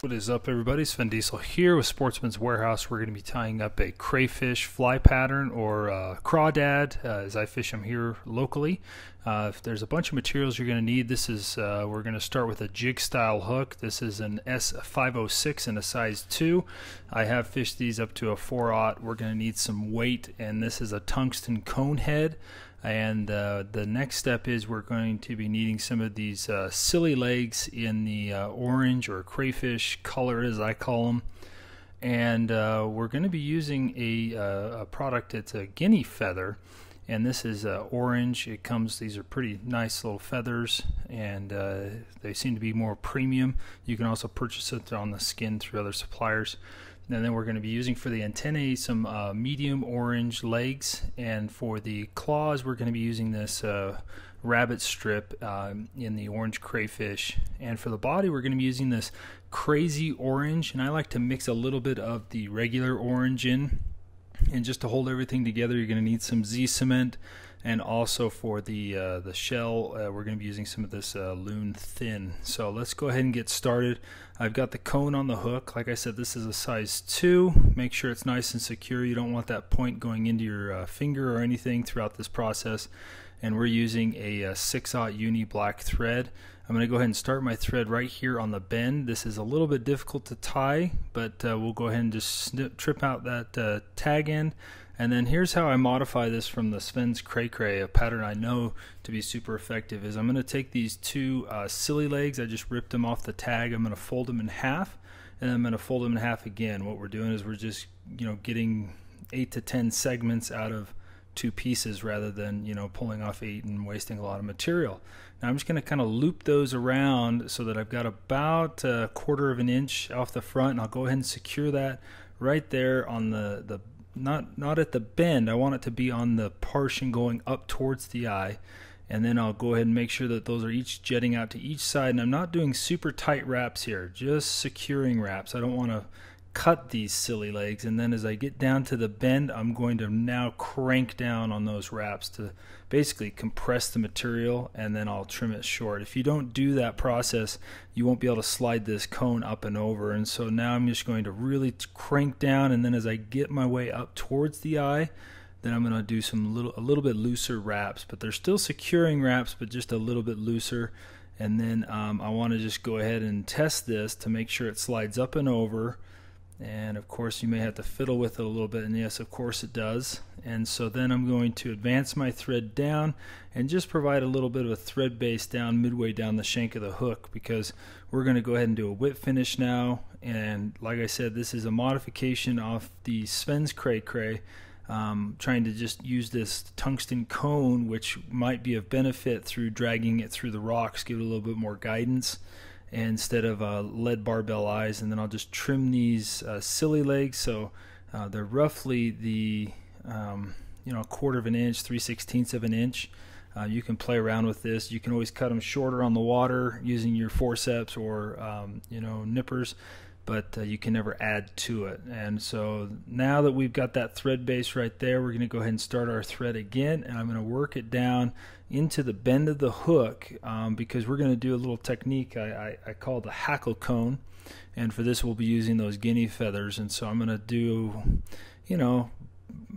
What is up, everybody? Svend Diesel here with Sportsman's Warehouse. We're going to be tying up a crayfish fly pattern or uh, crawdad uh, as I fish them here locally. Uh, if there's a bunch of materials you're going to need, this is uh, we're going to start with a jig style hook. This is an S506 in a size 2. I have fished these up to a 4 We're going to need some weight, and this is a tungsten cone head. And uh, the next step is we're going to be needing some of these uh, Sili Legs in the uh, orange or crayfish color, as I call them. And uh, we're going to be using a, uh, a, product. It's a guinea feather, and this is uh, orange. It comes. These are pretty nice little feathers, and they seem to be more premium. You can also purchase it on the skin through other suppliers. And then we're going to be using for the antennae some uh, medium orange legs, and for the claws we're going to be using this uh, rabbit strip um, in the orange crayfish. And for the body we're going to be using this crazy orange, and I like to mix a little bit of the regular orange in. And just to hold everything together, you're going to need some Z cement, and also for the uh, the shell uh, we're going to be using some of this uh, loon thin. So let's go ahead and get started. I've got the cone on the hook. Like I said this is a size 2 make sure it's nice and secure. You don't want that point going into your uh, finger or anything throughout this process. And we're using a, a uh, 6-aught uni black thread I'm going to go ahead and start my thread right here on the bend this is a little bit difficult to tie but uh, we'll go ahead and just snip, trip out that tag end and then here's how I modify this from the Svend's Cray Cray, a pattern I know to be super effective, is I'm going to take these two uh, Sili Legs, I just ripped them off the tag, I'm going to fold them in half, and I'm going to fold them in half again. What we're doing is we're just, you know, getting 8 to 10 segments out of two pieces rather than, you know, pulling off 8 and wasting a lot of material. Now I'm just going to kind of loop those around so that I've got about a quarter of an inch off the front, and I'll go ahead and secure that right there on the, the not not at the bend. I want it to be on the portion going up towards the eye. And then I'll go ahead and make sure that those are each jetting out to each side. And I'm not doing super tight wraps here, just securing wraps. I don't want to cut these Sili Legs and then as I get down to the bend I'm going to now crank down on those wraps to basically compress the material and then I'll trim it short. If you don't do that process you won't be able to slide this cone up and over and so now I'm just going to really crank down and then as I get my way up towards the eye then I'm going to do some little a little bit looser wraps but they're still securing wraps but just a little bit looser and then um, I want to just go ahead and test this to make sure it slides up and over and of course you may have to fiddle with it a little bit. And yes of course it does. And so then I'm going to advance my thread down and just provide a little bit of a thread base down midway down the shank of the hook because we're going to go ahead and do a whip finish now. And like I said this is a modification off the Svend's Cray Cray. Um, trying to just use this tungsten cone which might be of benefit through dragging it through the rocks give it a little bit more guidance instead of uh, lead barbell eyes. And then I'll just trim these uh, Sili Legs. So uh, they're roughly the um, you know a quarter of an inch 3 sixteenths of an inch. Uh, you can play around with this. You can always cut them shorter on the water using your forceps or um, you know nippers but uh, you can never add to it. And so now that we've got that thread base right there, we're going to go ahead and start our thread again, and I'm going to work it down into the bend of the hook um, because we're going to do a little technique I, I, I, call the hackle cone. And for this, we'll be using those guinea feathers. And so I'm going to do, you know,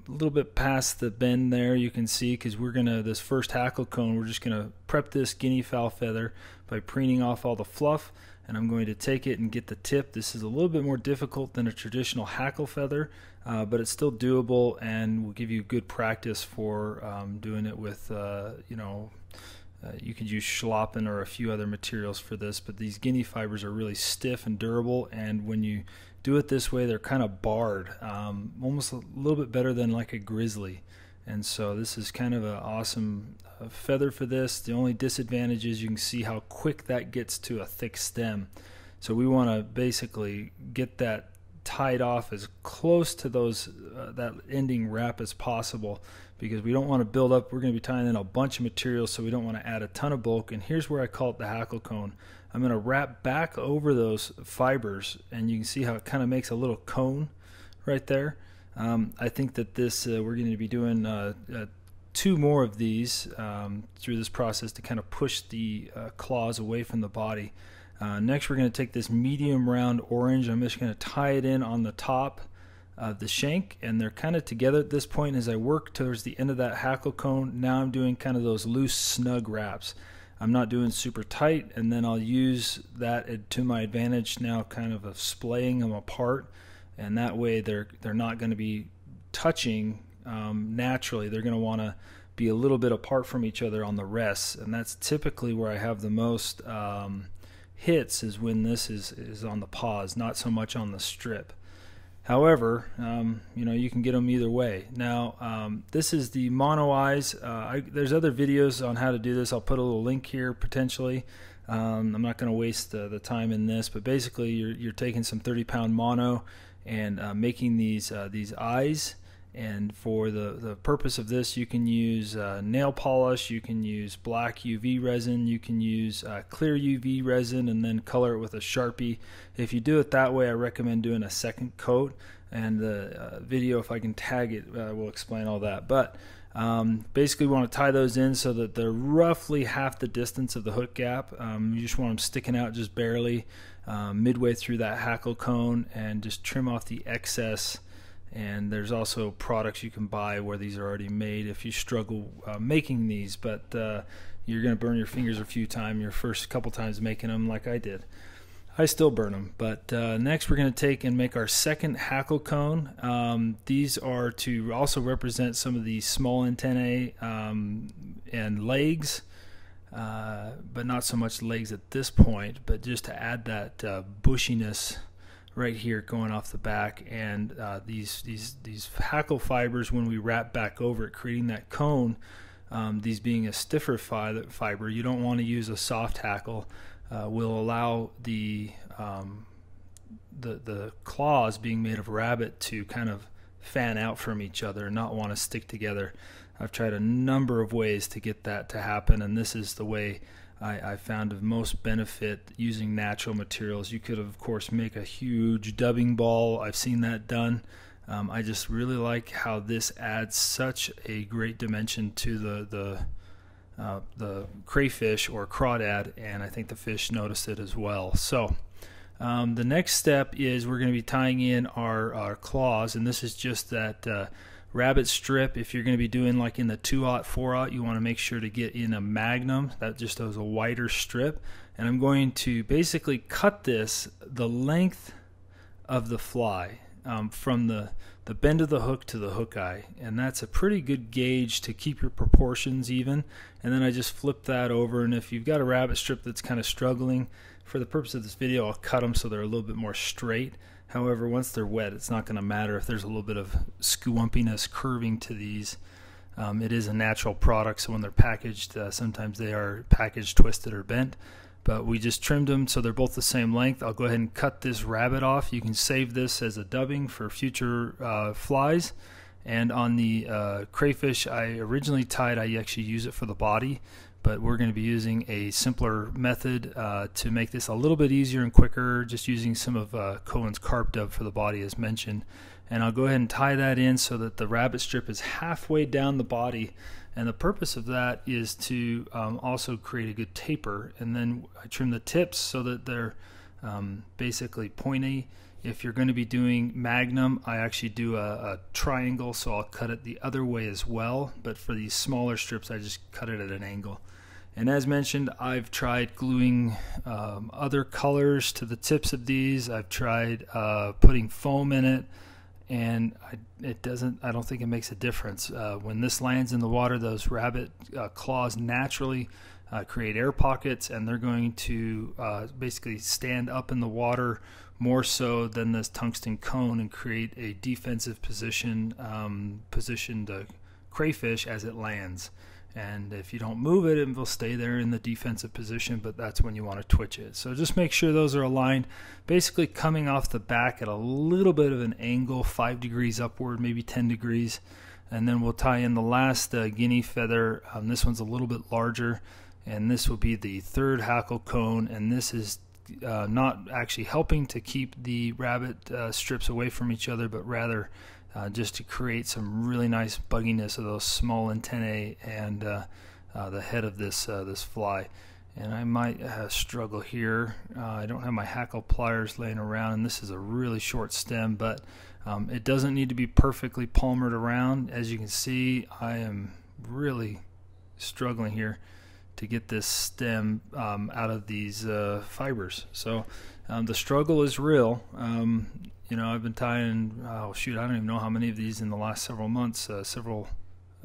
a little bit past the bend there you can see because we're gonna this first hackle cone we're just gonna prep this guinea fowl feather by preening off all the fluff and I'm going to take it and get the tip. This is a little bit more difficult than a traditional hackle feather, uh, but it's still doable and will give you good practice for um, doing it with, uh, you know, uh, you could use schlappen or a few other materials for this, but these guinea fibers are really stiff and durable, and when you do it this way, they're kind of barred, um, almost a little bit better than like a grizzly. And so this is kind of an awesome uh, feather for this. The only disadvantage is you can see how quick that gets to a thick stem. So we want to basically get that tied off as close to those uh, that ending wrap as possible because we don't want to build up. We're going to be tying in a bunch of material, so we don't want to add a ton of bulk. And here's where I call it the hackle cone. I'm going to wrap back over those fibers, and you can see how it kind of makes a little cone right there. Um, I think that this uh, we're going to be doing uh, uh, two more of these um, through this process to kind of push the uh, claws away from the body. Uh, next, we're going to take this medium round orange. I'm just going to tie it in on the top of the shank, and they're kind of together at this point. As I work towards the end of that hackle cone, now I'm doing kind of those loose, snug wraps. I'm not doing super tight, and then I'll use that to my advantage now, kind of of splaying them apart, and that way they're they're not going to be touching um, naturally. They're going to want to be a little bit apart from each other on the rests, and that's typically where I have the most um, hits is when this is is on the pause, not so much on the strip. However, um, you know you can get them either way. Now, um, this is the mono eyes. Uh, I, there's other videos on how to do this. I'll put a little link here potentially. Um, I'm not going to waste uh, the time in this, but basically, you're, you're taking some 30 pound mono and uh, making these uh, these eyes and for the, the purpose of this, you can use uh, nail polish, you can use black UV resin, you can use uh, clear UV resin, and then color it with a Sharpie. If you do it that way, I recommend doing a second coat. And the uh, video, if I can tag it, uh, will explain all that. But um, basically, we want to tie those in so that they're roughly half the distance of the hook gap. Um, you just want them sticking out just barely um, midway through that hackle cone and just trim off the excess. And there's also products you can buy where these are already made if you struggle uh, making these but uh, you're going to burn your fingers a few times your first couple times making them like i did. I still burn them but uh, next we're going to take and make our second hackle cone. Um, these are to also represent some of the small antennae um, and legs uh, but not so much legs at this point but just to add that uh, bushiness right here going off the back and uh, these these these hackle fibers when we wrap back over it creating that cone um, these being a stiffer fi- fiber you don't want to use a soft hackle uh, will allow the um, the the claws being made of rabbit to kind of fan out from each other and not want to stick together I've tried a number of ways to get that to happen and this is the way I, I, found of most benefit using natural materials. You could, of course, make a huge dubbing ball. I've seen that done. Um, I just really like how this adds such a great dimension to the the uh, the crayfish or crawdad, and I think the fish noticed it as well. So. Um, the next step is we're going to be tying in our, our claws, and this is just that uh, rabbit strip if you're going to be doing like in the 2 aught 4 aught you want to make sure to get in a magnum that just has a wider strip. And I'm going to basically cut this the length of the fly um, from the the bend of the hook to the hook eye. And that's a pretty good gauge to keep your proportions even. And then I just flip that over and if you've got a rabbit strip that's kind of struggling for the purpose of this video I'll cut them so they're a little bit more straight However, once they're wet, it's not going to matter if there's a little bit of squumpiness curving to these. Um, it is a natural product, so when they're packaged, uh, sometimes they are packaged twisted or bent. But we just trimmed them so they're both the same length. I'll go ahead and cut this rabbit off. You can save this as a dubbing for future uh, flies. And on the uh, crayfish I originally tied, I actually use it for the body but we're going to be using a simpler method uh, to make this a little bit easier and quicker, just using some of uh, Cohen's carp dub for the body as mentioned. And I'll go ahead and tie that in so that the rabbit strip is halfway down the body. And the purpose of that is to um, also create a good taper. And then I trim the tips so that they're um, basically pointy. If you're going to be doing magnum, I actually do a, a, triangle, so I'll cut it the other way as well. But for these smaller strips, I just cut it at an angle. And as mentioned, I've tried gluing um, other colors to the tips of these. I've tried uh, putting foam in it, and I, it doesn't. I don't think it makes a difference. Uh, when this lands in the water, those rabbit uh, claws naturally uh, create air pockets, and they're going to uh, basically stand up in the water more so than this tungsten cone and create a defensive position, um, the crayfish as it lands. And if you don't move it, it will stay there in the defensive position, but that's when you want to twitch it. So just make sure those are aligned, basically coming off the back at a little bit of an angle, 5 degrees upward, maybe 10 degrees. And then we'll tie in the last uh, guinea feather. Um, this one's a little bit larger, and this will be the third hackle cone, and this is uh, not actually helping to keep the rabbit uh, strips away from each other, but rather uh, just to create some really nice bugginess of those small antennae and uh, uh, the head of this this fly. and I might struggle here. I don't have my hackle pliers laying around, and this is a really short stem, but um, it doesn't need to be perfectly palmered around. As you can see, I am really struggling here to get this stem um, out of these uh, fibers. So um, the struggle is real. Um, you know, I've been tying, oh shoot, I don't even know how many of these in the last several months, uh, several,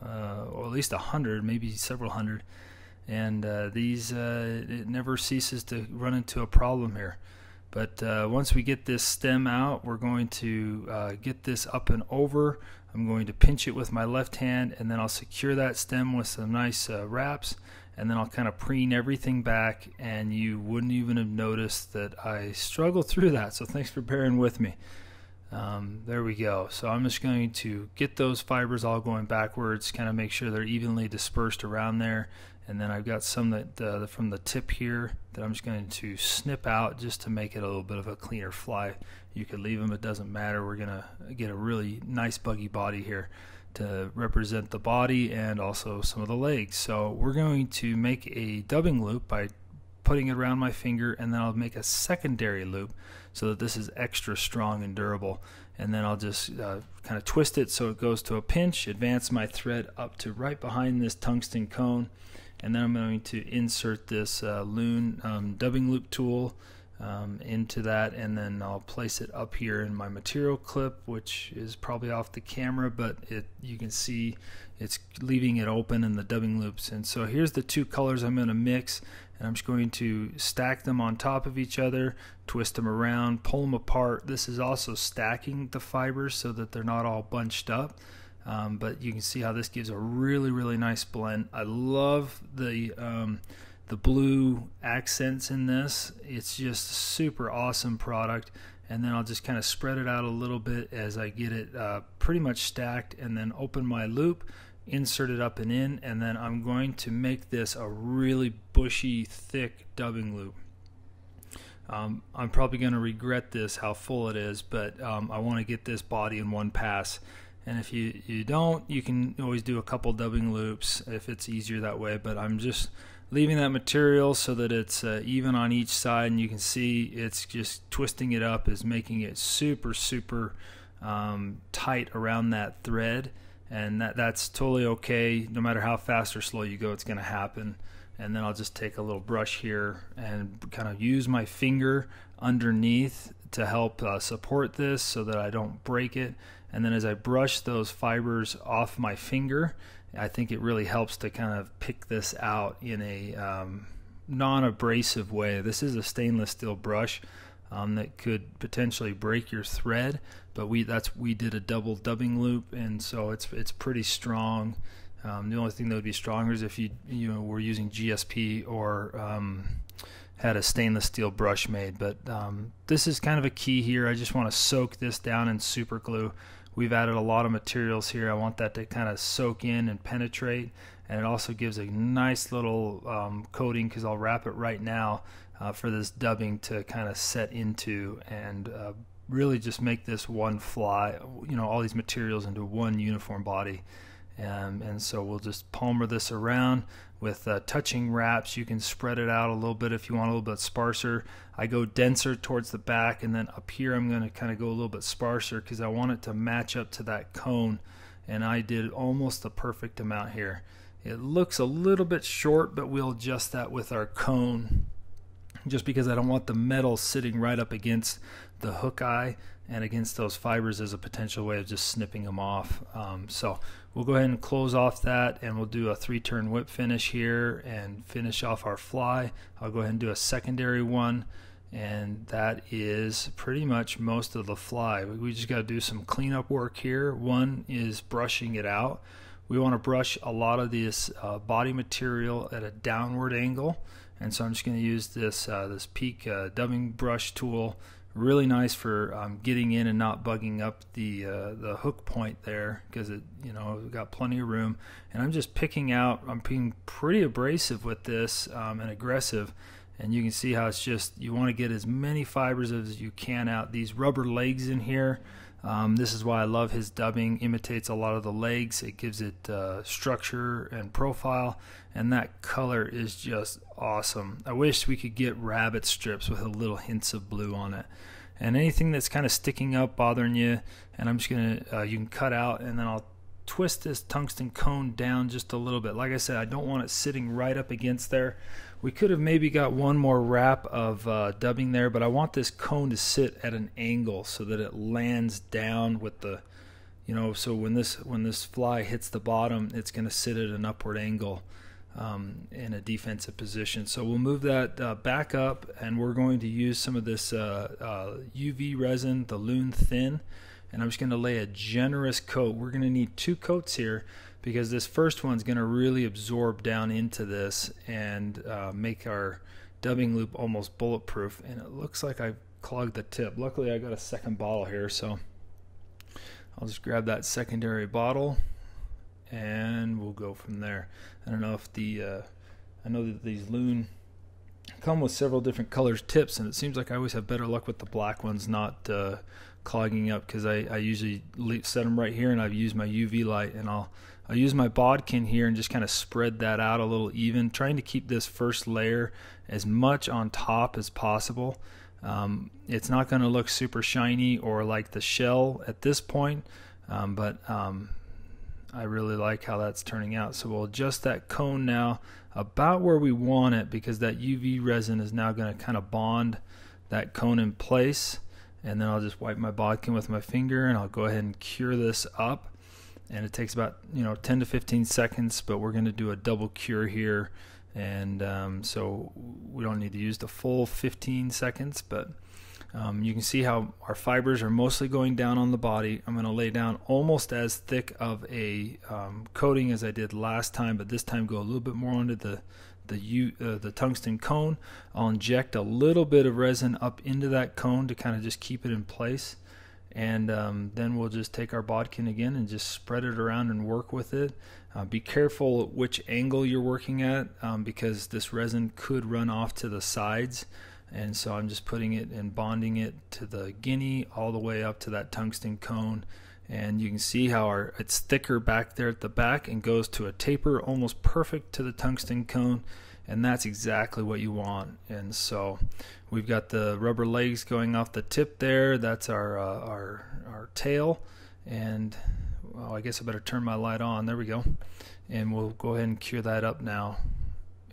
uh, or at least a hundred, maybe several hundred and uh, these uh, it never ceases to run into a problem here. But uh, once we get this stem out, we're going to uh, get this up and over. I'm going to pinch it with my left hand, and then I'll secure that stem with some nice uh, wraps, and then I'll kind of preen everything back, and you wouldn't even have noticed that I struggled through that. So thanks for bearing with me. Um, there we go. So I'm just going to get those fibers all going backwards, kind of make sure they're evenly dispersed around there and then I've got some that uh, from the tip here that I'm just going to snip out just to make it a little bit of a cleaner fly. You could leave them, it doesn't matter. We're going to get a really nice buggy body here to represent the body and also some of the legs. So we're going to make a dubbing loop by putting it around my finger and then I'll make a secondary loop so that this is extra strong and durable and then I'll just uh, kind of twist it so it goes to a pinch advance my thread up to right behind this tungsten cone and then I'm going to insert this uh, Loon um, dubbing loop tool um, into that and then I'll place it up here in my material clip which is probably off the camera but it you can see it's leaving it open in the dubbing loops and so here's the two colors I'm going to mix and I'm just going to stack them on top of each other twist them around pull them apart this is also stacking the fibers so that they're not all bunched up um, but you can see how this gives a really, really nice blend. I love the um, the blue accents in this. It's just a super awesome product. And then I'll just kind of spread it out a little bit as I get it uh, pretty much stacked and then open my loop, insert it up and in, and then I'm going to make this a really bushy, thick dubbing loop. Um, I'm probably going to regret this, how full it is, but um, I want to get this body in one pass. And if you, you don't, you can always do a couple dubbing loops if it's easier that way. But I'm just leaving that material so that it's uh, even on each side. And you can see it's just twisting it up is making it super, super um, tight around that thread. And that, that's totally okay. No matter how fast or slow you go, it's going to happen. And then I'll just take a little brush here and kind of use my finger underneath to help uh, support this so that I don't break it and then as I brush those fibers off my finger, I think it really helps to kind of pick this out in a um, non-abrasive way. This is a stainless steel brush um, that could potentially break your thread, but we that's we did a double dubbing loop, and so it's it's pretty strong. Um, the only thing that would be stronger is if you you know were using GSP or um, had a stainless steel brush made. But um, this is kind of a key here. I just want to soak this down in super glue. We've added a lot of materials here. I want that to kind of soak in and penetrate. And it also gives a nice little um, coating because I'll wrap it right now uh, for this dubbing to kind of set into and uh, really just make this one fly, you know, all these materials into one uniform body. Um, and so we'll just palmer this around with uh, touching wraps. You can spread it out a little bit if you want a little bit sparser. I go denser towards the back, and then up here I'm going to kind of go a little bit sparser because I want it to match up to that cone. And I did almost the perfect amount here. It looks a little bit short, but we'll adjust that with our cone just because I don't want the metal sitting right up against the hook eye and against those fibers as a potential way of just snipping them off. Um, so we'll go ahead and close off that and we'll do a three turn whip finish here and finish off our fly. I'll go ahead and do a secondary one and that is pretty much most of the fly. We just got to do some cleanup work here. One is brushing it out. We want to brush a lot of this uh, body material at a downward angle and so I'm just going to use this uh, this Peak uh, dubbing brush tool really nice for um, getting in and not bugging up the uh, the hook point there because it you know got plenty of room. And I'm just picking out I'm being pretty abrasive with this um, and aggressive. And you can see how it's just you want to get as many fibers as you can out. These rubber legs in here Um, this is why I love his dubbing. Imitates a lot of the legs. It gives it uh, structure and profile, and that color is just awesome. I wish we could get rabbit strips with a little hints of blue on it. And anything that's kind of sticking up, bothering you, and I'm just gonna uh, you can cut out, and then I'll twist this tungsten cone down just a little bit. Like I said, I don't want it sitting right up against there. We could have maybe got one more wrap of uh, dubbing there, but I want this cone to sit at an angle so that it lands down with the, you know, so when this when this fly hits the bottom, it's going to sit at an upward angle um, in a defensive position. So we'll move that uh, back up, and we're going to use some of this uh, UV uh, resin, the Loon Thin, and I'm just going to lay a generous coat. We're going to need two coats here because this first one's going to really absorb down into this and uh, make our dubbing loop almost bulletproof. And it looks like I clogged the tip. Luckily, I got a second bottle here, so I'll just grab that secondary bottle and we'll go from there. I don't know if the uh, I know that these loon come with several different colors tips, and it seems like I always have better luck with the black ones not uh, clogging up because I, I usually set them right here, and I've used my UV light, and I'll I'll use my bodkin here and just kind of spread that out a little even, trying to keep this first layer as much on top as possible. Um, it's not going to look super shiny or like the shell at this point, um, but um, I really like how that's turning out. So we'll adjust that cone now about where we want it because that UV resin is now going to kind of bond that cone in place. And then I'll just wipe my bodkin with my finger and I'll go ahead and cure this up. And it takes about you know 10 to 15 seconds but we're going to do a double cure here. And um, so we don't need to use the full 15 seconds but um, you can see how our fibers are mostly going down on the body. I'm going to lay down almost as thick of a um, coating as I did last time but this time go a little bit more onto the the U, uh, the tungsten cone. I'll inject a little bit of resin up into that cone to kind of just keep it in place. And um, then we'll just take our bodkin again and just spread it around and work with it. Uh, be careful which angle you're working at um, because this resin could run off to the sides. And so I'm just putting it and bonding it to the guinea all the way up to that tungsten cone. And you can see how our, it's thicker back there at the back and goes to a taper almost perfect to the tungsten cone and that's exactly what you want. And so we've got the rubber legs going off the tip there. That's our uh, our our tail, and well, I guess I better turn my light on. There we go, and we'll go ahead and cure that up now,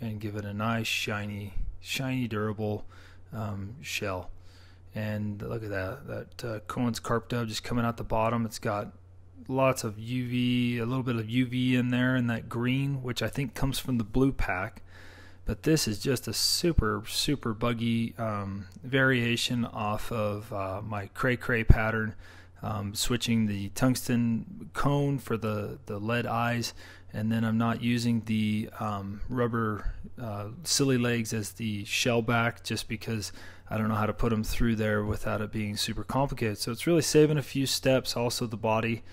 and give it a nice shiny, shiny, durable um, shell. And look at that, that uh, Cohen's carp dub just coming out the bottom. It's got lots of UV, a little bit of UV in there, and that green, which I think comes from the blue pack but this is just a super super buggy um, variation off of uh, my cray cray pattern. Um, switching the tungsten cone for the the lead eyes and then I'm not using the um, rubber uh, Sili Legs as the shell back just because I don't know how to put them through there without it being super complicated. So it's really saving a few steps also the body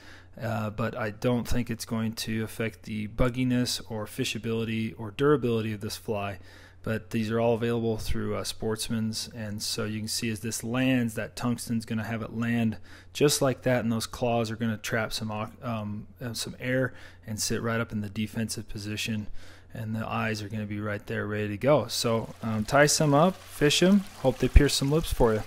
uh, but I don't think it's going to affect the bugginess or fishability or durability of this fly. But these are all available through uh, Sportsman's, and so you can see as this lands, that tungsten's going to have it land just like that, and those claws are going to trap some um, uh, some air and sit right up in the defensive position, and the eyes are going to be right there, ready to go. So um, tie some up, fish them, hope they pierce some lips for you.